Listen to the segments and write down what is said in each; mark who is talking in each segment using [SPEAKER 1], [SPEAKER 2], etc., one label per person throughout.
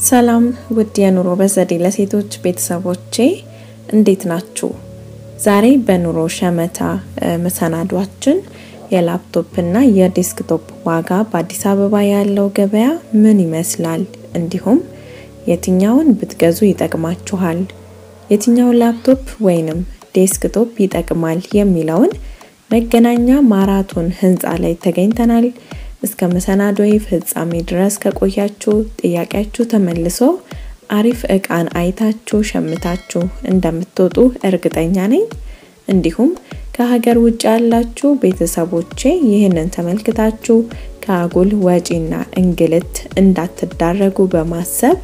[SPEAKER 1] ሰላም ውድ የኑሮ በዘዴ ለሴቶች ቤተሰቦቼ እንዴት ናችሁ? ዛሬ በኑሮ ሸመታ መሰናዷችን የላፕቶፕ እና የዴስክቶፕ ዋጋ በአዲስ አበባ ያለው ገበያ ምን ይመስላል፣ እንዲሁም የትኛውን ብትገዙ ይጠቅማችኋል፣ የትኛው ላፕቶፕ ወይንም ዴስክቶፕ ይጠቅማል የሚለውን መገናኛ ማራቶን ህንፃ ላይ ተገኝተናል። እስከ መሰናዶዬ ፍጻሜ ድረስ ከቆያችሁ ጥያቄያችሁ ተመልሶ አሪፍ እቃን አይታችሁ ሸምታችሁ እንደምትወጡ እርግጠኛ ነኝ። እንዲሁም ከሀገር ውጭ ያላችሁ ቤተሰቦቼ ይህንን ተመልክታችሁ ከአጉል ወጪና እንግልት እንዳትዳረጉ በማሰብ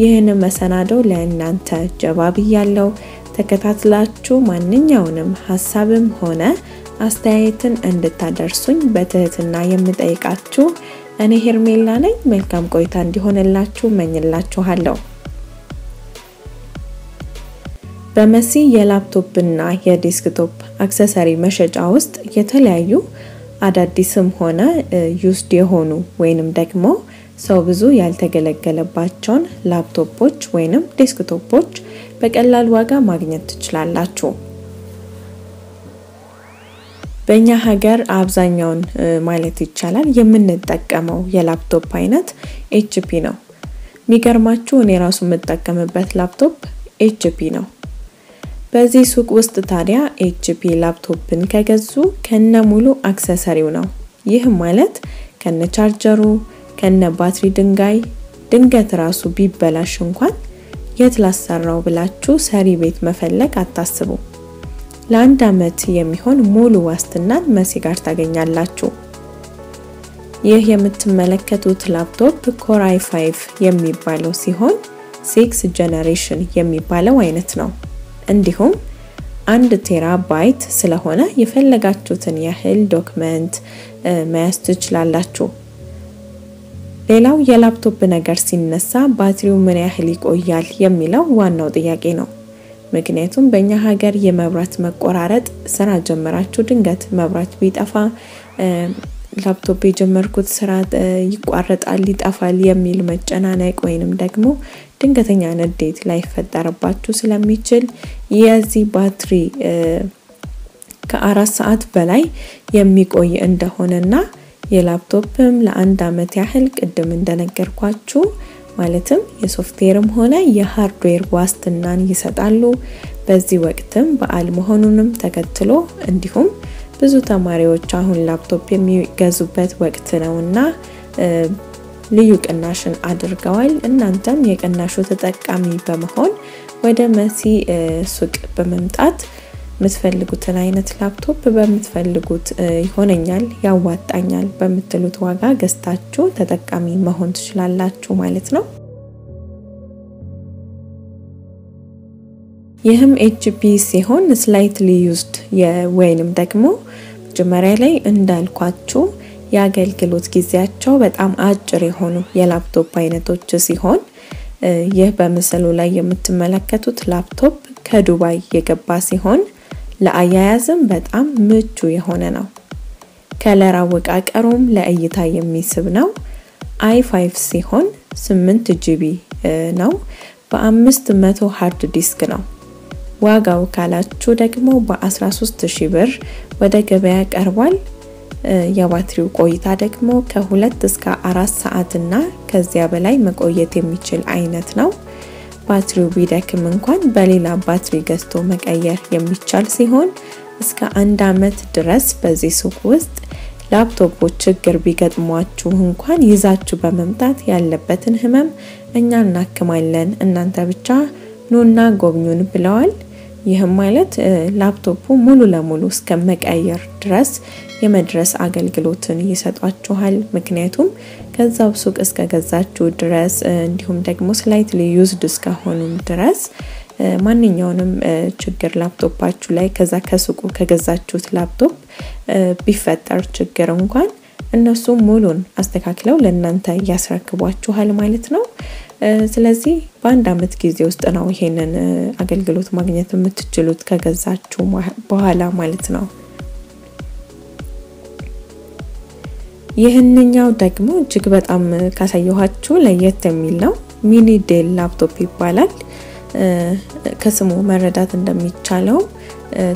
[SPEAKER 1] ይህን መሰናዶ ለእናንተ ጀባ ብያለው። ተከታትላችሁ ማንኛውንም ሀሳብም ሆነ አስተያየትን እንድታደርሱኝ በትህትና የምጠይቃችሁ እኔ ሄርሜላ ነኝ። መልካም ቆይታ እንዲሆንላችሁ እመኝላችኋለሁ። በመሲ የላፕቶፕና የዴስክቶፕ accessory መሸጫ ውስጥ የተለያዩ አዳዲስም ሆነ used የሆኑ ወይንም ደግሞ ሰው ብዙ ያልተገለገለባቸውን ላፕቶፖች ወይንም ዴስክቶፖች በቀላል ዋጋ ማግኘት ትችላላችሁ። በእኛ ሀገር አብዛኛውን ማለት ይቻላል የምንጠቀመው የላፕቶፕ አይነት HP ነው። የሚገርማችሁ እኔ ራሱ የምጠቀምበት ላፕቶፕ HP ነው። በዚህ ሱቅ ውስጥ ታዲያ HP ላፕቶፕን ከገዙ ከነ ሙሉ accessory ው ነው። ይህ ማለት ከነ ቻርጀሩ፣ ከነ ባትሪ ድንጋይ፣ ድንገት ራሱ ቢበላሽ እንኳን የት ላሰራው ብላችሁ ሰሪ ቤት መፈለግ አታስቡ። ለአንድ ዓመት የሚሆን ሙሉ ዋስትናን መሲ ጋር ታገኛላችሁ። ይህ የምትመለከቱት ላፕቶፕ Core i 5 የሚባለው ሲሆን six generation የሚባለው አይነት ነው። እንዲሁም አንድ terabyte ስለሆነ የፈለጋችሁትን ያህል document መያዝ ትችላላችሁ። ሌላው የላፕቶፕ ነገር ሲነሳ ባትሪው ምን ያህል ይቆያል የሚለው ዋናው ጥያቄ ነው። ምክንያቱም በእኛ ሀገር የመብራት መቆራረጥ ስራ ጀመራችሁ ድንገት መብራት ቢጠፋ ላፕቶፕ የጀመርኩት ስራ ይቋረጣል፣ ይጠፋል የሚል መጨናነቅ ወይንም ደግሞ ድንገተኛ ንዴት ላይፈጠርባችሁ ስለሚችል የዚህ ባትሪ ከአራት ሰዓት በላይ የሚቆይ እንደሆነና የላፕቶፕም ለአንድ አመት ያህል ቅድም እንደነገርኳችሁ ማለትም የሶፍትዌርም ሆነ የሃርድዌር ዋስትናን ይሰጣሉ። በዚህ ወቅትም በዓል መሆኑንም ተከትሎ እንዲሁም ብዙ ተማሪዎች አሁን ላፕቶፕ የሚገዙበት ወቅት ነውና ልዩ ቅናሽን አድርገዋል። እናንተም የቅናሹ ተጠቃሚ በመሆን ወደ መሲ ሱቅ በመምጣት የምትፈልጉትን አይነት ላፕቶፕ በምትፈልጉት ይሆነኛል፣ ያዋጣኛል በምትሉት ዋጋ ገዝታችሁ ተጠቃሚ መሆን ትችላላችሁ ማለት ነው። ይህም HP ሲሆን slightly used ወይንም ደግሞ መጀመሪያ ላይ እንዳልኳችሁ የአገልግሎት ጊዜያቸው በጣም አጭር የሆኑ የላፕቶፕ አይነቶች ሲሆን ይህ በምስሉ ላይ የምትመለከቱት ላፕቶፕ ከዱባይ የገባ ሲሆን ለአያያዝም በጣም ምቹ የሆነ ነው። color አወቃቀሩም ለእይታ የሚስብ ነው። i five ሲሆን 8 GB ነው። በአምስት መቶ hard disk ነው። ዋጋው ካላችሁ ደግሞ በ13 ሺህ ብር ወደ ገበያ ቀርቧል። የባትሪው ቆይታ ደግሞ ከሁለት እስከ አራት ሰዓት እና ከዚያ በላይ መቆየት የሚችል አይነት ነው። ባትሪው ቢደክም እንኳን በሌላ ባትሪ ገዝቶ መቀየር የሚቻል ሲሆን እስከ አንድ አመት ድረስ በዚህ ሱቅ ውስጥ ላፕቶፖች ችግር ቢገጥሟችሁ እንኳን ይዛችሁ በመምጣት ያለበትን ህመም እኛ እናክማለን፣ እናንተ ብቻ ኑና ጎብኙን ብለዋል። ይህም ማለት ላፕቶፑ ሙሉ ለሙሉ እስከ መቀየር ድረስ የመድረስ አገልግሎትን ይሰጧችኋል። ምክንያቱም ከዛው ሱቅ እስከ ገዛችሁ ድረስ እንዲሁም ደግሞ slightly used እስከሆኑም ድረስ ማንኛውንም ችግር ላፕቶፓችሁ ላይ ከዛ ከሱቁ ከገዛችሁት ላፕቶፕ ቢፈጠር ችግር እንኳን እነሱ ሙሉን አስተካክለው ለእናንተ ያስረክቧችኋል ማለት ነው። ስለዚህ በአንድ አመት ጊዜ ውስጥ ነው ይሄንን አገልግሎት ማግኘት የምትችሉት ከገዛችሁ በኋላ ማለት ነው። ይህንኛው ደግሞ እጅግ በጣም ካሳየኋችሁ ለየት የሚል ነው። mini Dell ላፕቶፕ ይባላል። ከስሙ መረዳት እንደሚቻለው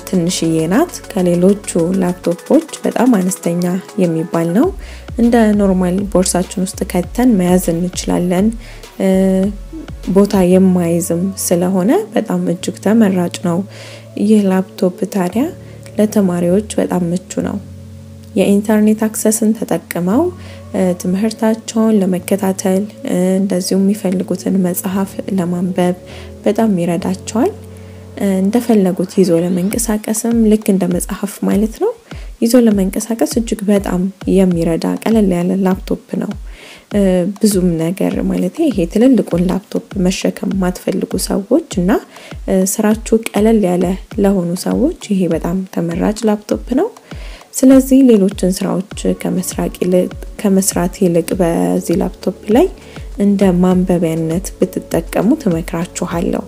[SPEAKER 1] ትንሽዬ ናት። ከሌሎቹ ላፕቶፖች በጣም አነስተኛ የሚባል ነው። እንደ normal ቦርሳችን ውስጥ ከተን መያዝ እንችላለን። ቦታ የማይዝም ስለሆነ በጣም እጅግ ተመራጭ ነው። ይህ ላፕቶፕ ታዲያ ለተማሪዎች በጣም ምቹ ነው። የኢንተርኔት አክሰስን ተጠቅመው ትምህርታቸውን ለመከታተል እንደዚሁም የሚፈልጉትን መጽሐፍ ለማንበብ በጣም ይረዳቸዋል። እንደፈለጉት ይዞ ለመንቀሳቀስም ልክ እንደ መጽሐፍ ማለት ነው። ይዞ ለመንቀሳቀስ እጅግ በጣም የሚረዳ ቀለል ያለ ላፕቶፕ ነው። ብዙም ነገር ማለት ይሄ ትልልቁን ላፕቶፕ መሸከም የማትፈልጉ ሰዎች እና ስራችሁ ቀለል ያለ ለሆኑ ሰዎች ይሄ በጣም ተመራጭ ላፕቶፕ ነው። ስለዚህ ሌሎችን ስራዎች ከመስራት ይልቅ በዚህ ላፕቶፕ ላይ እንደ ማንበቢያነት ብትጠቀሙ ትመክራችኋለሁ።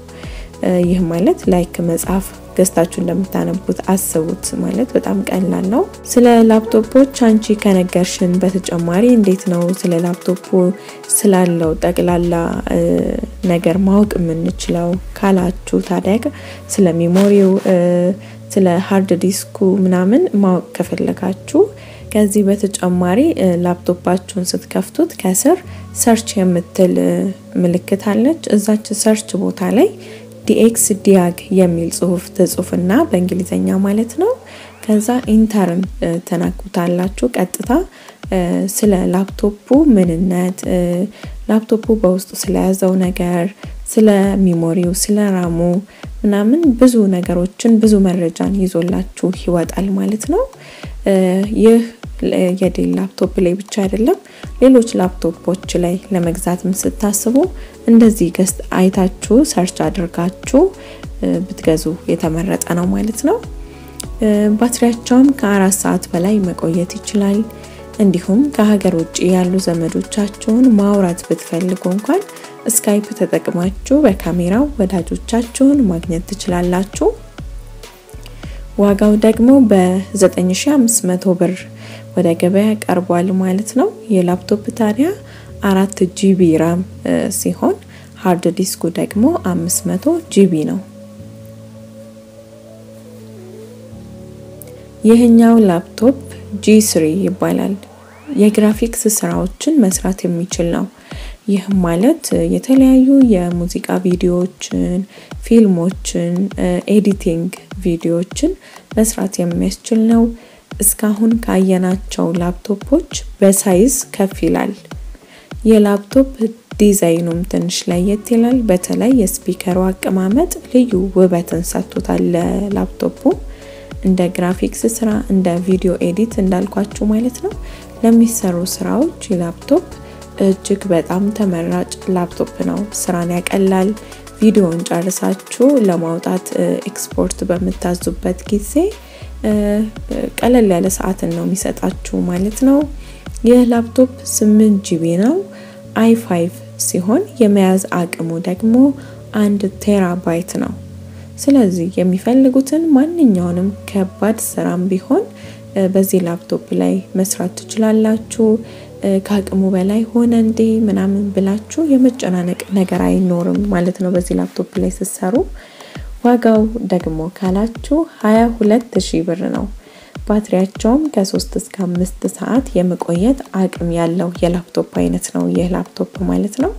[SPEAKER 1] ይህ ማለት like መጽሐፍ ገዝታችሁ እንደምታነቡት አስቡት። ማለት በጣም ቀላል ነው። ስለ ላፕቶፖች አንቺ ከነገርሽን በተጨማሪ እንዴት ነው ስለ ላፕቶፑ ስላለው ጠቅላላ ነገር ማወቅ የምንችለው ካላችሁ ታዲያ ስለ memory ው፣ ስለ hard disk ኡ ምናምን ማወቅ ከፈለጋችሁ ከዚህ በተጨማሪ ላፕቶፓችሁን ስትከፍቱት ከስር search የምትል ምልክት አለች። እዛች search ቦታ ላይ dxdiag የሚል ጽሁፍ ትጽፉና በእንግሊዝኛ ማለት ነው። ከዛ enter ን ትነኩታላችሁ። ቀጥታ ስለ ላፕቶፑ ምንነት፣ ላፕቶፑ በውስጡ ስለያዘው ነገር፣ ስለ memory ው፣ ስለ RAM ኡ ምናምን ብዙ ነገሮችን ብዙ መረጃን ይዞላችሁ ይወጣል ማለት ነው። ይህ የ Dell ላፕቶፕ ላይ ብቻ አይደለም፣ ሌሎች ላፕቶፖች ላይ ለመግዛትም ስታስቡ እንደዚህ ገዝት አይታችሁ search አድርጋችሁ ብትገዙ የተመረጠ ነው ማለት ነው። ባትሪያቸውም ከአራት ሰዓት በላይ መቆየት ይችላል። እንዲሁም ከሀገር ውጭ ያሉ ዘመዶቻችሁን ማውራት ብትፈልጉ እንኳን Skype ተጠቅማችሁ በካሜራው ወዳጆቻችሁን ማግኘት ትችላላችሁ። ዋጋው ደግሞ በ9500 ብር ወደ ገበያ ቀርቧል ማለት ነው። የላፕቶፕ ታዲያ አራት GB RAM ሲሆን hard disk ኡ ደግሞ 500 GB ነው። ይህኛው ላፕቶፕ G3 ይባላል። የግራፊክስ ስራዎችን መስራት የሚችል ነው። ይህ ማለት የተለያዩ የሙዚቃ ቪዲዮዎችን፣ ፊልሞችን፣ editing ቪዲዮዎችን መስራት የሚያስችል ነው። እስካሁን ካየናቸው ላፕቶፖች በ size ከፍ ይላል። የላፕቶፕ ዲዛይኑም ትንሽ ለየት ይላል። በተለይ የ speaker ኡ አቀማመጥ ልዩ ውበትን ሰጥቶታል ለላፕቶፑ። እንደ ግራፊክስ ስራ፣ እንደ ቪዲዮ edit እንዳልኳችሁ ማለት ነው ለሚሰሩ ስራዎች ላፕቶፕ እጅግ በጣም ተመራጭ ላፕቶፕ ነው። ስራን ያቀላል። ቪዲዮን ጨርሳችሁ ለማውጣት ኤክስፖርት በምታዙበት ጊዜ ቀለል ያለ ሰዓትን ነው የሚሰጣችሁ ማለት ነው። ይህ ላፕቶፕ 8 GB ነው። i five ሲሆን የመያዝ አቅሙ ደግሞ አንድ ቴራባይት ነው። ስለዚህ የሚፈልጉትን ማንኛውንም ከባድ ስራም ቢሆን በዚህ ላፕቶፕ ላይ መስራት ትችላላችሁ። ከአቅሙ በላይ ሆነ እንዴ ምናምን ብላችሁ የመጨናነቅ ነገር አይኖርም ማለት ነው በዚህ ላፕቶፕ ላይ ስትሰሩ። ዋጋው ደግሞ ካላችሁ 22 ሺህ ብር ነው። ባትሪያቸውም ከ3 እስከ 5 ሰዓት የመቆየት አቅም ያለው የላፕቶፕ አይነት ነው ይህ ላፕቶፕ ማለት ነው።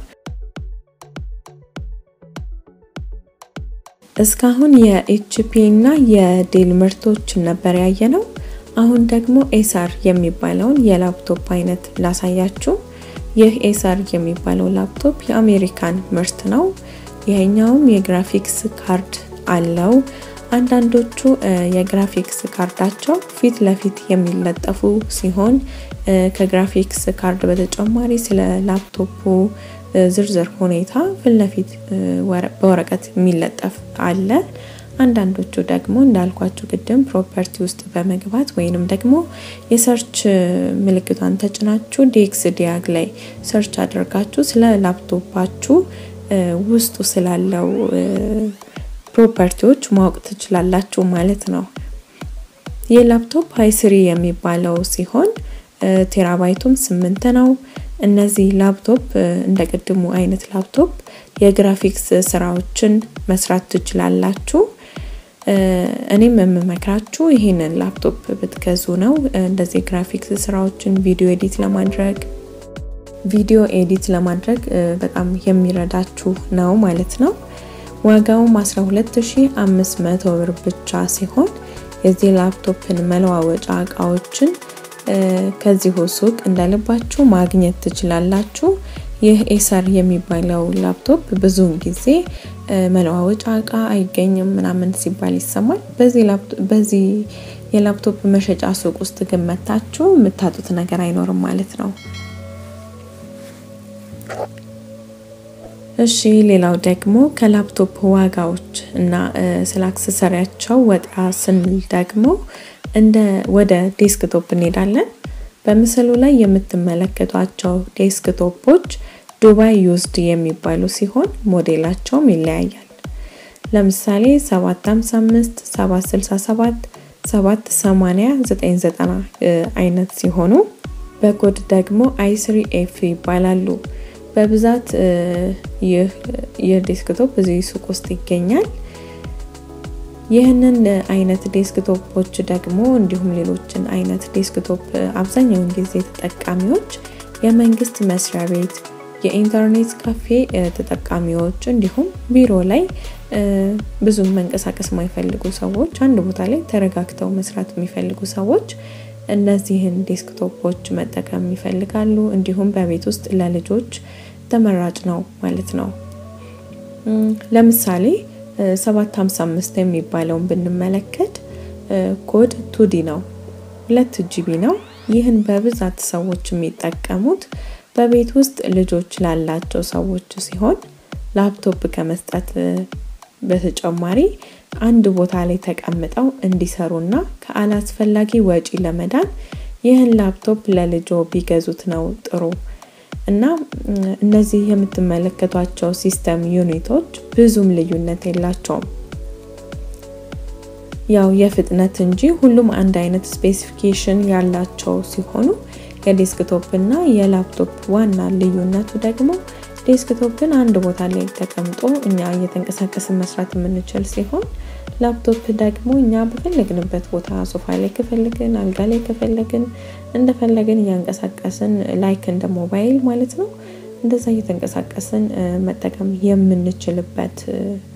[SPEAKER 1] እስካሁን የ HP እና የ Dell ምርቶችን ነበር ያየነው። አሁን ደግሞ Acer የሚባለውን የላፕቶፕ አይነት ላሳያችሁ። ይህ Acer የሚባለው ላፕቶፕ የአሜሪካን ምርት ነው። ይሄኛውም የ graphics card አለው። አንዳንዶቹ የ graphics card ኣቸው ፊት ለፊት የሚለጠፉ ሲሆን ከ graphics card በተጨማሪ ስለ ላፕቶፑ ዝርዝር ሁኔታ ፊት ለፊት በወረቀት የሚለጠፍ አለ። አንዳንዶቹ ደግሞ እንዳልኳችሁ ቅድም property ውስጥ በመግባት ወይንም ደግሞ የ search ምልክቷን ተጭናችሁ dxdiag ላይ search አድርጋችሁ ስለ ላፕቶፓችሁ ውስጡ ስላለው property ዎች ማወቅ ትችላላችሁ ማለት ነው። ይህ ላፕቶፕ i three የሚባለው ሲሆን ቴራባይቱም ስምንት ነው። እነዚህ ላፕቶፕ እንደ ቅድሙ አይነት ላፕቶፕ የግራፊክስ ስራዎችን መስራት ትችላላችሁ። እኔም የምመክራችሁ ይህንን ላፕቶፕ ብትገዙ ነው። እንደዚህ ግራፊክስ ስራዎችን ቪዲዮ edit ለማድረግ ቪዲዮ edit ለማድረግ በጣም የሚረዳችሁ ነው ማለት ነው። ዋጋውም 12500 ብር ብቻ ሲሆን የዚህ ላፕቶፕን መለዋወጫ እቃዎችን ከዚሁ ሱቅ እንደልባችሁ ማግኘት ትችላላችሁ። ይህ ኤሰር የሚባለው ላፕቶፕ ብዙውን ጊዜ መለዋወጫ እቃ አይገኝም ምናምን ሲባል ይሰማል። በዚህ የላፕቶፕ መሸጫ ሱቅ ውስጥ ግን መታችሁ የምታጡት ነገር አይኖርም ማለት ነው። እሺ ሌላው ደግሞ ከላፕቶፕ ዋጋዎች እና ስለ accessory ያቸው ወጣ ስንል ደግሞ እንደ ወደ ዴስክቶፕ እንሄዳለን። በምስሉ ላይ የምትመለከቷቸው ዴስክቶፖች ዱባይ used የሚባሉ ሲሆን ሞዴላቸውም ይለያያል። ለምሳሌ 755፣ 767፣ 780፣ 990 አይነት ሲሆኑ በ core ደግሞ i three F ይባላሉ። በብዛት ይህ ዴስክቶፕ እዚህ ሱቅ ውስጥ ይገኛል። ይህንን አይነት ዴስክቶፖች ደግሞ እንዲሁም ሌሎችን አይነት ዴስክቶፕ አብዛኛውን ጊዜ ተጠቃሚዎች የመንግስት መስሪያ ቤት፣ የኢንተርኔት ካፌ ተጠቃሚዎች እንዲሁም ቢሮ ላይ ብዙም መንቀሳቀስ የማይፈልጉ ሰዎች፣ አንድ ቦታ ላይ ተረጋግተው መስራት የሚፈልጉ ሰዎች እነዚህን ዴስክቶፖች መጠቀም ይፈልጋሉ። እንዲሁም በቤት ውስጥ ለልጆች ተመራጭ ነው ማለት ነው። ለምሳሌ 755 የሚባለውን ብንመለከት core two duo ነው፣ ሁለት GB ነው። ይህን በብዛት ሰዎች የሚጠቀሙት በቤት ውስጥ ልጆች ላላቸው ሰዎች ሲሆን ላፕቶፕ ከመስጠት በተጨማሪ አንድ ቦታ ላይ ተቀምጠው እንዲሰሩና ከአላስፈላጊ ወጪ ለመዳን ይህን ላፕቶፕ ለልጅዎ ቢገዙት ነው ጥሩ እና እነዚህ የምትመለከቷቸው system unit ኦች ብዙም ልዩነት የላቸውም። ያው የፍጥነት እንጂ ሁሉም አንድ አይነት specification ያላቸው ሲሆኑ የዴስክቶፕ እና የላፕቶፕ ዋና ልዩነቱ ደግሞ ዴስክቶፕን አንድ ቦታ ላይ ተቀምጦ እኛ እየተንቀሳቀስን መስራት የምንችል ሲሆን ላፕቶፕ ደግሞ እኛ በፈለግንበት ቦታ ሶፋ ላይ ከፈለግን፣ አልጋ ላይ ከፈለግን እንደፈለግን እያንቀሳቀስን like እንደ ሞባይል ማለት ነው እንደዛ እየተንቀሳቀስን መጠቀም የምንችልበት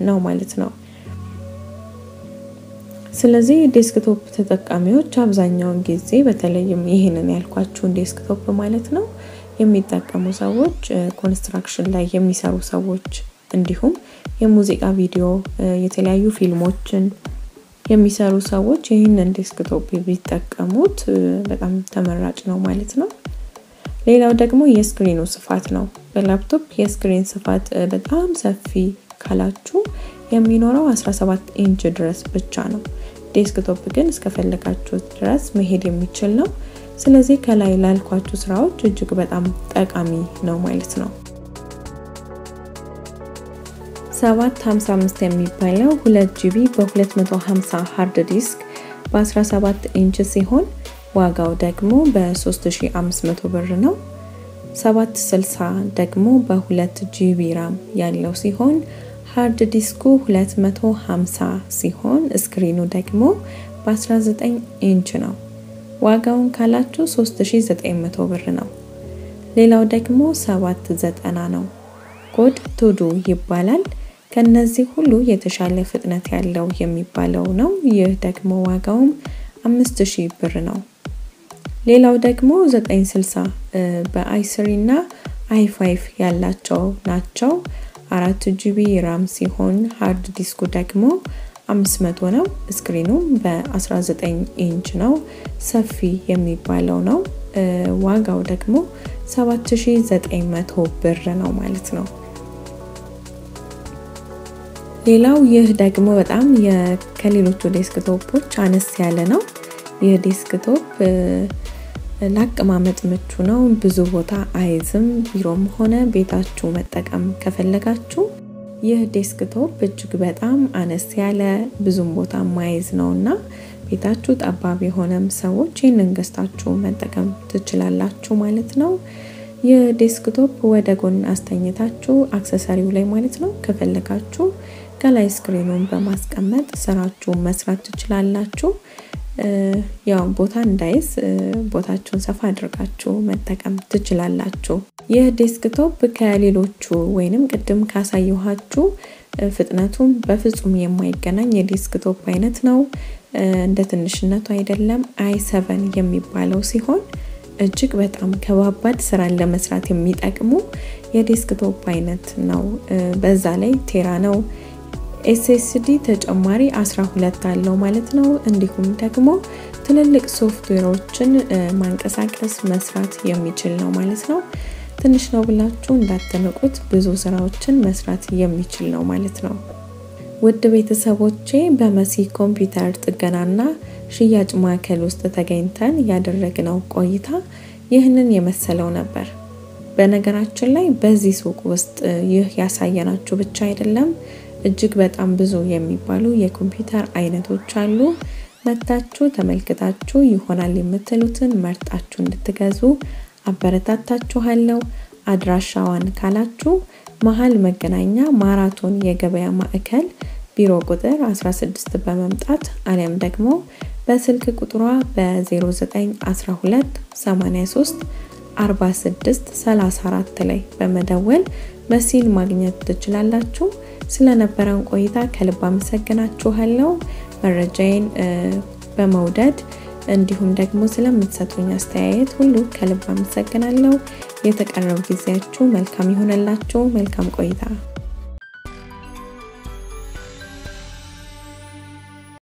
[SPEAKER 1] ነው ማለት ነው። ስለዚህ ዴስክቶፕ ተጠቃሚዎች አብዛኛውን ጊዜ በተለይም ይህንን ያልኳችሁን ዴስክቶፕ ማለት ነው የሚጠቀሙ ሰዎች ኮንስትራክሽን ላይ የሚሰሩ ሰዎች እንዲሁም የሙዚቃ ቪዲዮ፣ የተለያዩ ፊልሞችን የሚሰሩ ሰዎች ይህንን ዴስክቶፕ ቢጠቀሙት በጣም ተመራጭ ነው ማለት ነው። ሌላው ደግሞ የ screen ኑ ስፋት ነው። በላፕቶፕ የ screen ስፋት በጣም ሰፊ ካላችሁ የሚኖረው 17 ኢንች ድረስ ብቻ ነው። ዴስክቶፕ ግን እስከፈለጋችሁት ድረስ መሄድ የሚችል ነው። ስለዚህ ከላይ ላልኳችሁ ስራዎች እጅግ በጣም ጠቃሚ ነው ማለት ነው። 755 የሚባለው 2 GB በ250 hard disk በ17 ኢንች ሲሆን ዋጋው ደግሞ በ3500 ብር ነው። 760 ደግሞ በ2 GB RAM ያለው ሲሆን hard disk ኡ 250 ሲሆን screen ኑ ደግሞ በ19 ኢንች ነው። ዋጋውን ካላችሁ 3900 ብር ነው። ሌላው ደግሞ 790 ነው። core two duo ይባላል። ከነዚህ ሁሉ የተሻለ ፍጥነት ያለው የሚባለው ነው። ይህ ደግሞ ዋጋውም 5000 ብር ነው። ሌላው ደግሞ 960 በ i3 እና i5 ያላቸው ናቸው። አራት GB RAM ሲሆን hard disk ኡ ደግሞ 500 ነው። screen ኡ በ19 ኢንች ነው። ሰፊ የሚባለው ነው። ዋጋው ደግሞ 7900 ብር ነው ማለት ነው። ሌላው ይህ ደግሞ በጣም ከሌሎቹ desktop ኦች አነስ ያለ ነው። ይህ desktop ለአቀማመጥ ምቹ ነው። ብዙ ቦታ አይዝም። ቢሮም ሆነ ቤታችሁ መጠቀም ከፈለጋችሁ ይህ desktop እጅግ በጣም አነስ ያለ ብዙም ቦታ ማይዝ ነው እና ቤታችሁ ጠባብ የሆነም ሰዎች ይህንን ገዝታችሁ መጠቀም ትችላላችሁ ማለት ነው። የ desktop ወደ ጎን አስተኝታችሁ accessory ው ላይ ማለት ነው ከፈለጋችሁ ከላይ screen ኡን በማስቀመጥ ስራችሁን መስራት ትችላላችሁ። ያው ቦታ እንዳይዝ ቦታችሁን ሰፋ አድርጋችሁ መጠቀም ትችላላችሁ። ይህ desktop ከሌሎቹ ወይንም ቅድም ካሳየኋችሁ ፍጥነቱም በፍጹም የማይገናኝ የ desktop አይነት ነው። እንደ ትንሽነቱ አይደለም። i seven የሚባለው ሲሆን እጅግ በጣም ከባባድ ስራን ለመስራት የሚጠቅሙ የ desktop አይነት ነው። በዛ ላይ tera ነው። SSD ተጨማሪ 12 አለው ማለት ነው። እንዲሁም ደግሞ ትልልቅ ሶፍትዌሮችን ማንቀሳቀስ መስራት የሚችል ነው ማለት ነው። ትንሽ ነው ብላችሁ እንዳትንቁት፣ ብዙ ስራዎችን መስራት የሚችል ነው ማለት ነው። ውድ ቤተሰቦቼ በመሲ ኮምፒውተር ጥገናና ሽያጭ ማዕከል ውስጥ ተገኝተን ያደረግነው ቆይታ ይህንን የመሰለው ነበር። በነገራችን ላይ በዚህ ሱቅ ውስጥ ይህ ያሳየናችሁ ብቻ አይደለም። እጅግ በጣም ብዙ የሚባሉ የኮምፒውተር አይነቶች አሉ። መታችሁ ተመልክታችሁ ይሆናል የምትሉትን መርጣችሁ እንድትገዙ አበረታታችኋለሁ። አድራሻዋን ካላችሁ መሀል መገናኛ ማራቶን የገበያ ማዕከል ቢሮ ቁጥር 16 በመምጣት አሊያም ደግሞ በስልክ ቁጥሯ በ0912 83 46 34 ላይ በመደወል መሲን ማግኘት ትችላላችሁ። ስለነበረን ቆይታ ከልብ አመሰግናችኋለሁ። መረጃዬን በመውደድ እንዲሁም ደግሞ ስለምትሰጡኝ አስተያየት ሁሉ ከልብ አመሰግናለሁ። የተቀረው ጊዜያችሁ መልካም ይሆነላችሁ። መልካም ቆይታ